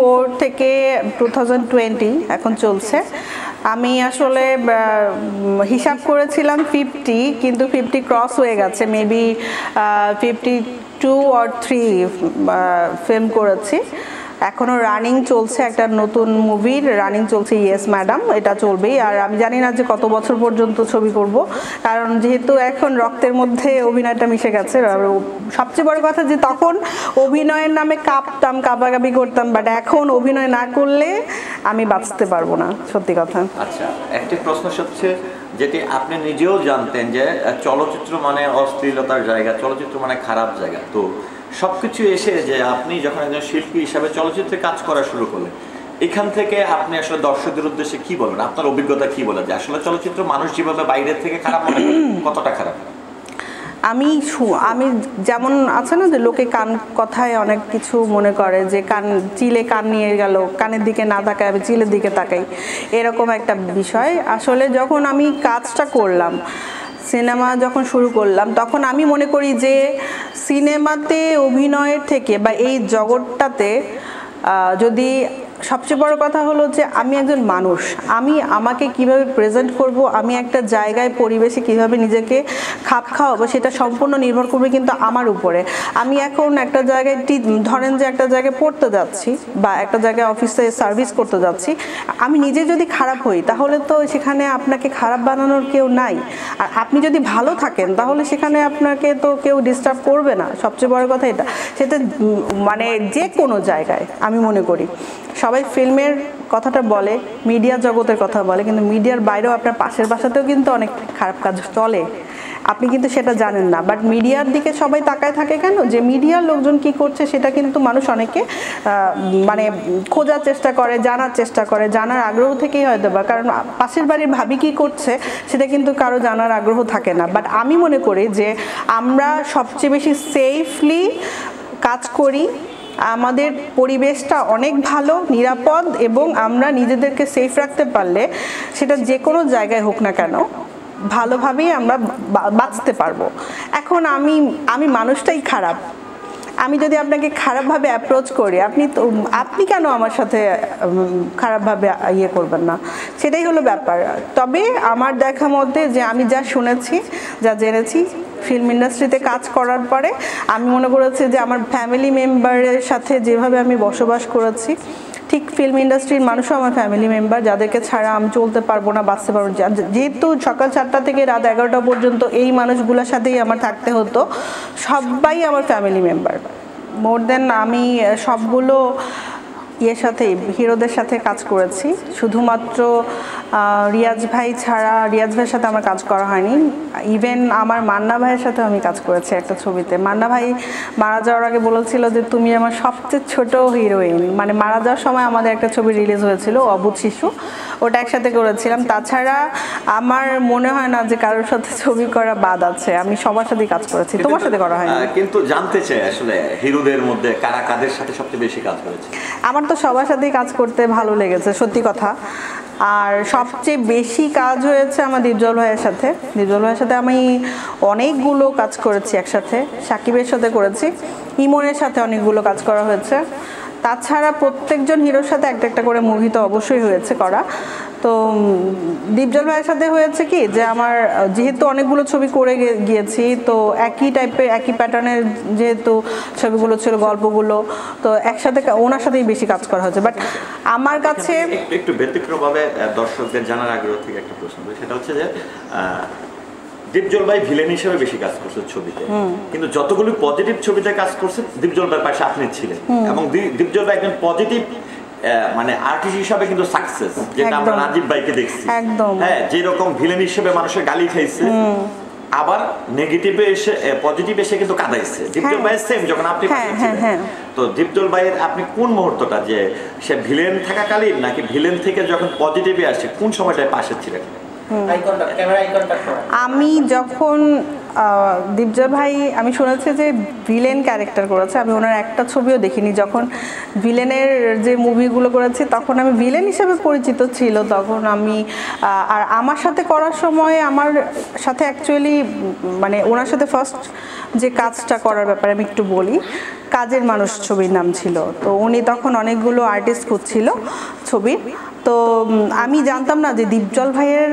Four থেকে two এখন চলছে। আমি আসলে হিসাব করেছিলাম ফিফটি কিন্তু ফিফটি ক্রস হয়ে গেছে। Maybe fifty two or three film করেছি। এখনও রানিং চলছে একটা নতুন মুভির রানিং চলছে ইয়েস ম্যাডাম এটা চলবেই। আর আমি জানি না যে কত বছর পর্যন্ত ছবি করব, কারণ যেহেতু এখন রক্তের মধ্যে অভিনয়টা মিশে গেছে সবচেয়ে বড় কথা যে তখন অভিনয়ের নামে কাঁপতাম, কাঁপাকাপি করতাম বাট এখন অভিনয় না করলে আমি বাঁচতে পারব না, সত্যি কথা। আচ্ছা একটি প্রশ্ন হচ্ছে, যেটি আপনি নিজেও জানতেন যে, চলচ্চিত্র মানে অশ্লীলতার জায়গা, চলচ্চিত্র মানে খারাপ জায়গা। তো সবকিছু এসে যে আপনি যখন একজন শিল্পী হিসাবে চলচ্চিত্রে কাজ করা শুরু করলেন, এখান থেকে আপনি আসলে দর্শকদের উদ্দেশ্যে কি বলবেন? আপনার অভিজ্ঞতা কি বলে যে আসলে চলচ্চিত্র মানুষ যেভাবে বাইরের থেকে খারাপ মনে কতটা খারাপ? আমি শু- আমি যেমন আছে না যে লোকে কান কথায় অনেক কিছু মনে করে যে কান, চিলে কান নিয়ে গেল, কানের দিকে না তাকায়, আমি চিলের দিকে তাকাই, এরকম একটা বিষয়। আসলে যখন আমি কাজটা করলাম সিনেমা যখন শুরু করলাম, তখন আমি মনে করি যে সিনেমাতে অভিনয়ের থেকে বা এই জগৎটাতে যদি সবচেয়ে বড় কথা হলো যে আমি একজন মানুষ। আমি আমাকে কীভাবে প্রেজেন্ট করব, আমি একটা জায়গায় পরিবেশে কীভাবে নিজেকে খাপ খাওয়াবো সেটা সম্পূর্ণ নির্ভর করবে কিন্তু আমার উপরে। আমি এখন একটা জায়গায় ধরেন যে একটা জায়গায় পড়তে যাচ্ছি বা একটা জায়গায় অফিসে সার্ভিস করতে যাচ্ছি। আমি নিজে যদি খারাপ হই, তাহলে তো সেখানে আপনাকে খারাপ বানানোর কেউ নাই। আর আপনি যদি ভালো থাকেন, তাহলে সেখানে আপনাকে তো কেউ ডিস্টার্ব করবে না। সবচেয়ে বড় কথা এটা। সেটা মানে যে কোনো জায়গায় আমি মনে করি। সবাই ফিল্মের কথাটা বলে মিডিয়া জগতের কথা বলে, কিন্তু মিডিয়ার বাইরেও আপনার পাশের বাসাতেও কিন্তু অনেক খারাপ কাজ চলে। আপনি কিন্তু সেটা জানেন না। বাট মিডিয়ার দিকে সবাই তাকায় থাকে কেন? যে মিডিয়ার লোকজন কি করছে সেটা কিন্তু মানুষ অনেকে মানে খোঁজার চেষ্টা করে, জানার চেষ্টা করে, জানার আগ্রহ থেকেই হয়তো বা। কারণ পাশের বাড়ির ভাবি কি করছে সেটা কিন্তু কারও জানার আগ্রহ থাকে না। বাট আমি মনে করি যে আমরা সবচেয়ে বেশি সেফলি কাজ করি আমাদের পরিবেশটা অনেক ভালো, নিরাপদ এবং আমরা নিজেদেরকে সেফ রাখতে পারলে সেটা যে কোনো জায়গায় হোক না কেন ভালোভাবেই আমরা বাঁচতে পারব। এখন আমি আমি মানুষটাই খারাপ। আমি যদি আপনাকে খারাপভাবে অ্যাপ্রোচ করি, আপনি তো, আপনি কেন আমার সাথে খারাপভাবে ইয়ে করবেন না? সেটাই হলো ব্যাপার। তবে আমার দেখা মধ্যে যে আমি যা শুনেছি, যা জেনেছি ফিল্ম ইন্ডাস্ট্রিতে কাজ করার পরে, আমি মনে করেছি যে আমার ফ্যামিলি মেম্বারের সাথে যেভাবে আমি বসবাস করেছি ঠিক ফিল্ম ইন্ডাস্ট্রির মানুষও আমার ফ্যামিলি মেম্বার যাদেরকে ছাড়া আমি চলতে পারব না, বাঁচতে পারব না। যেহেতু সকাল চারটা থেকে রাত এগারোটা পর্যন্ত এই মানুষগুলোর সাথেই আমার থাকতে হতো, সবাই আমার ফ্যামিলি মেম্বার মোর দেন আমি সবগুলো ইয়ের সাথে হিরোদের সাথে কাজ করেছি। শুধুমাত্র রিয়াজ ভাই ছাড়া রিয়াজ ভাইয়ের সাথে আমার কাজ করা হয়নি। ইভেন আমার মান্না ভাইয়ের সাথেও আমি কাজ করেছি একটা ছবিতে। মান্না ভাই মারা যাওয়ার আগে বলেছিল যে তুমি আমার সবচেয়ে ছোট হিরোইন মানে মারা যাওয়ার সময় আমাদের একটা ছবি রিলিজ হয়েছিল অবুধ শিশু। ওটা একসাথে করেছিলাম। তাছাড়া আমার মনে হয় না যে কারোর সাথে ছবি করা বাদ আছে। আমি সবার সাথেই কাজ করেছি। তোমার সাথে করা হয়নি? কিন্তু জানতে চাই আসলে হিরোদের মধ্যে কারা কাদের সাথে সবচেয়ে বেশি কাজ করেছে? আমার তো সবার সাথেই কাজ করতে ভালো লেগেছে, সত্যি কথা। আর সবচেয়ে বেশি কাজ হয়েছে আমার দীপজল ভাইয়ের সাথে। দীপজল ভাইয়ের সাথে আমি অনেকগুলো কাজ করেছি একসাথে। সাকিবের সাথে করেছি। ইমনের সাথে অনেকগুলো কাজ করা হয়েছে। তাছাড়া প্রত্যেকজন হিরোর সাথে একটা একটা করে মুভি তো অবশ্যই হয়েছে করা। তো দীপজল ভাইয়ের সাথে হয়েছে কি যে আমার, যেহেতু অনেকগুলো ছবি করে গিয়েছি, তো একই টাইপের একই প্যাটার্নের যেহেতু ছবিগুলো ছিল, গল্পগুলো, তো একসাথে ওনার সাথেই বেশি কাজ করা হয়েছে। বাট আমার কাছে একটু- ব্যতিক্রমভাবে দর্শকদের জানার আগ্রহ থেকে একটা প্রশ্ন সেটা হচ্ছে যে দীপজল ভাই ভিলেন হিসেবে বেশি কাজ করছে ছবিতে। কিন্তু যতগুলো পজিটিভ ছবিতে কাজ করছে দীপজল ভাই পাশে আপনি ছিলেন। এবং দীপজল ভাই একজন পজিটিভ মানে আর্টিস্ট হিসাবে কিন্তু সাকসেস যেটা আমরা রাজীব ভাইকে দেখছি। হ্যাঁ যেরকম ভিলেন হিসেবে মানুষের গালি খাইছে আবার নেগেটিভে এসে পজিটিভ এসে কিন্তু কাঁদাইছে। দীপজল হ্যাঁ। ভাই সেম যখন আপনি হ্যাঁ। হ্যাঁ। তো দীপজল ভাইয়ের আপনি কোন মুহূর্তটা যে সে ভিলেন থাকাকালীন নাকি ভিলেন থেকে যখন পজিটিভে আসে কোন সময়টায় পাশে ছিলেন? আমি যখন আহ, দীপজয় ভাই আমি শুনেছি যে ভিলেন ক্যারেক্টার করেছে আমি ওনার একটা ছবিও দেখিনি। যখন ভিলেনের যে মুভিগুলো করেছি তখন আমি ভিলেন হিসেবে পরিচিত ছিল। তখন আমি আর আমার সাথে করার সময় আমার সাথে অ্যাকচুয়ালি মানে ওনার সাথে ফার্স্ট যে কাজটা করার ব্যাপারে আমি একটু বলি কাজের মানুষ ছবির নাম ছিল। তো উনি তখন অনেকগুলো আর্টিস্ট খুঁজছিল। ছবির তো আমি জানতাম না যে দীপজল ভাইয়ের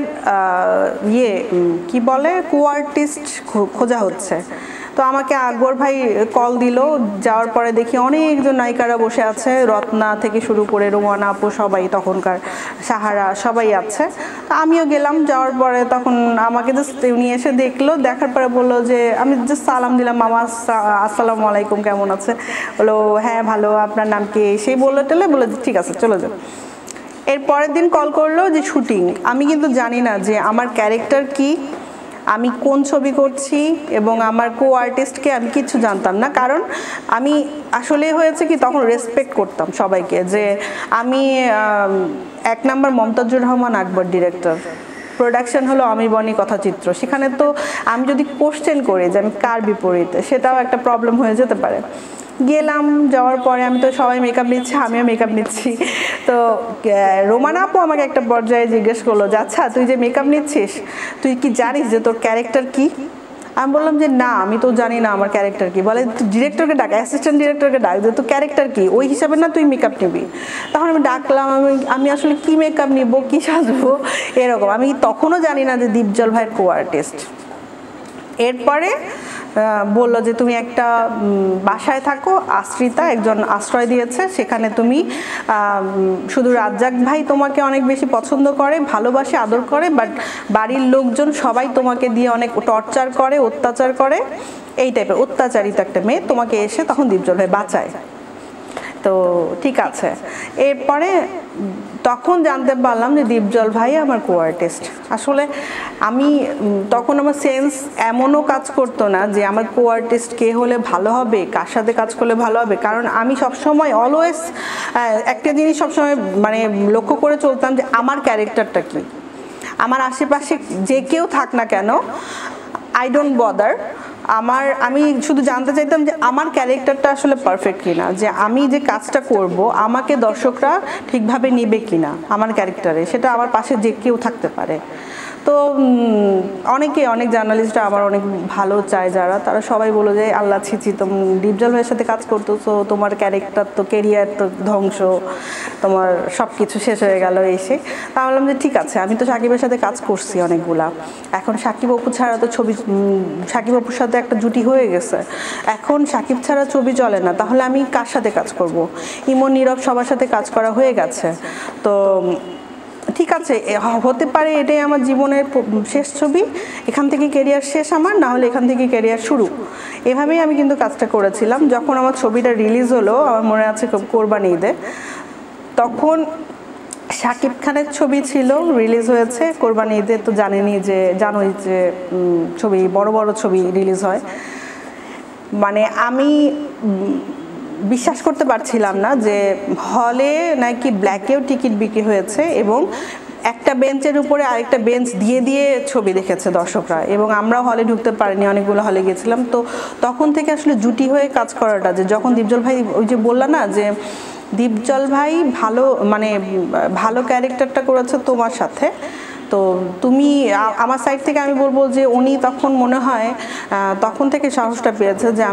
ইয়ে কি বলে কো আর্টিস্ট খোঁজা হচ্ছে। তো আমাকে আকবর ভাই কল দিল, যাওয়ার পরে দেখি অনেকজন নায়িকারা বসে আছে, রত্না থেকে শুরু করে রোমানা আপু সবাই তখনকার, সাহারা সবাই আছে। তো আমিও গেলাম, যাওয়ার পরে তখন আমাকে জাস্ট উনি এসে দেখল, দেখার পরে বলল যে, আমি জাস্ট সালাম দিলাম, মামা আসসা- আসসালামু আলাইকুম, কেমন আছে? বলল হ্যাঁ ভালো, আপনার নাম কি? সেই বলল, টেলে বলে ঠিক আছে, চলে যাও। এর পরের দিন কল করল যে শুটিং আমি কিন্তু জানি না যে আমার ক্যারেক্টার কি, আমি কোন ছবি করছি এবং আমার কো আর্টিস্টকে আমি কিছু জানতাম না। কারণ আমি আসলে হয়েছে কি, তখন রেসপেক্ট করতাম সবাইকে যে আমি এক number Momtajur Rahman Akbar director production হলো আমির বনি কথাচিত্র। সেখানে তো আমি যদি কোশ্চেন করি যে আমি কার বিপরীতে, সেটাও একটা প্রবলেম হয়ে যেতে পারে। গেলাম, যাওয়ার পরে আমি তো সবাই মেকআপ নিচ্ছি, আমিও মেকআপ নিচ্ছি। তো রোমানা আপু আমাকে একটা পর্যায়ে জিজ্ঞেস করল, যে আচ্ছা তুই যে মেকআপ নিচ্ছিস, তুই কি জানিস যে তোর ক্যারেক্টার কি? আমি বললাম যে না, আমি তো জানি না আমার ক্যারেক্টার কি। বলে ডিরেক্টরকে ডাক অ্যাসিস্ট্যান্ট ডিরেক্টরকে ডাক, যে তো ক্যারেক্টার কি? ওই হিসাবে না তুই মেকআপ নিবি? তখন আমি ডাকলাম, আমি আমি আসলে কি মেকআপ নিব, কি সাজবো, এরকম। আমি তখনও জানি না যে দীপজল ভাইয়ের কো আর্টিস্ট এরপরে বলল যে তুমি একটা বাসায় থাকো, আশ্রিতা একজন আশ্রয় দিয়েছে, সেখানে তুমি শুধু রাজ্জাক ভাই তোমাকে অনেক বেশি পছন্দ করে, ভালোবাসে, আদর করে বাট বাড়ির লোকজন সবাই তোমাকে দিয়ে অনেক টর্চার করে, অত্যাচার করে, এই টাইপের অত্যাচারিত একটা মেয়ে তোমাকে এসে তখন দীপজল ভাই বাঁচায়। তো ঠিক আছে। এরপরে তখন জানতে পারলাম যে দীপজল ভাই আমার কো আর্টিস্ট আসলে আমি তখন আমার সেন্স এমনও কাজ করতো না যে আমার কো আর্টিস্ট কে হলে ভালো হবে, কার সাথে কাজ করলে ভালো হবে। কারণ আমি সবসময় অলওয়েজ একটা জিনিস সবসময় মানে লক্ষ্য করে চলতাম যে আমার ক্যারেক্টারটা কি। আমার আশেপাশে যে কেউ থাক না কেন আই ডোন্ট বদার আমার, আমি শুধু জানতে চাইতাম যে আমার ক্যারেক্টারটা আসলে পারফেক্ট কিনা, যে আমি যে কাজটা করব, আমাকে দর্শকরা ঠিকভাবে নেবে কিনা আমার ক্যারেক্টারে সেটা আমার পাশে যে কেউ থাকতে পারে। তো অনেকে, অনেক জার্নালিস্টরা আমার অনেক ভালো চায় যারা। তারা সবাই বলে যে, আল্লাহ ছিচি তো ডিপজল ভাইয়ের সাথে কাজ করতো, তো তোমার ক্যারেক্টার তো কেরিয়ার তো ধ্বংস, তোমার সব কিছু শেষ হয়ে গেল এসে। তা বললাম যে, ঠিক আছে, আমি তো সাকিবের সাথে কাজ করছি অনেকগুলা। এখন সাকিব অপু ছাড়া তো ছবি সাকিব অপুর সাথে একটা জুটি হয়ে গেছে। এখন সাকিব ছাড়া ছবি চলে না, তাহলে আমি কার সাথে কাজ করব? ইমন নীরব সবার সাথে কাজ করা হয়ে গেছে। তো ঠিক আছে হতে পারে এটাই আমার জীবনের শেষ ছবি, এখান থেকে কেরিয়ার শেষ আমার, না হলে এখান থেকে কেরিয়ার শুরু। এভাবেই আমি কিন্তু কাজটা করেছিলাম। যখন আমার ছবিটা রিলিজ হলো, আমার মনে আছে কোরবানি ঈদে, তখন শাকিব খানের ছবি ছিল রিলিজ হয়েছে কোরবানি ঈদে। তো জানেনই যে, জানোই যে ছবি, বড় বড় ছবি রিলিজ হয়। মানে আমি বিশ্বাস করতে পারছিলাম না যে হলে নাকি ব্ল্যাকেও টিকিট বিক্রি হয়েছে এবং একটা বেঞ্চের উপরে আরেকটা বেঞ্চ দিয়ে দিয়ে ছবি দেখেছে দর্শকরা এবং আমরা হলে ঢুকতে পারিনি, অনেকগুলো হলে গেছিলাম। তো তখন থেকে আসলে জুটি হয়ে কাজ করাটা যে যখন দীপজল ভাই ওই যে বললা না যে দীপজল ভাই ভালো মানে ভালো ক্যারেক্টারটা করেছে তোমার সাথে, তো তুমি আমার সাইড থেকে আমি বলব যে উনি তখন মনে হয় তখন থেকে সাহসটা পেয়েছে যে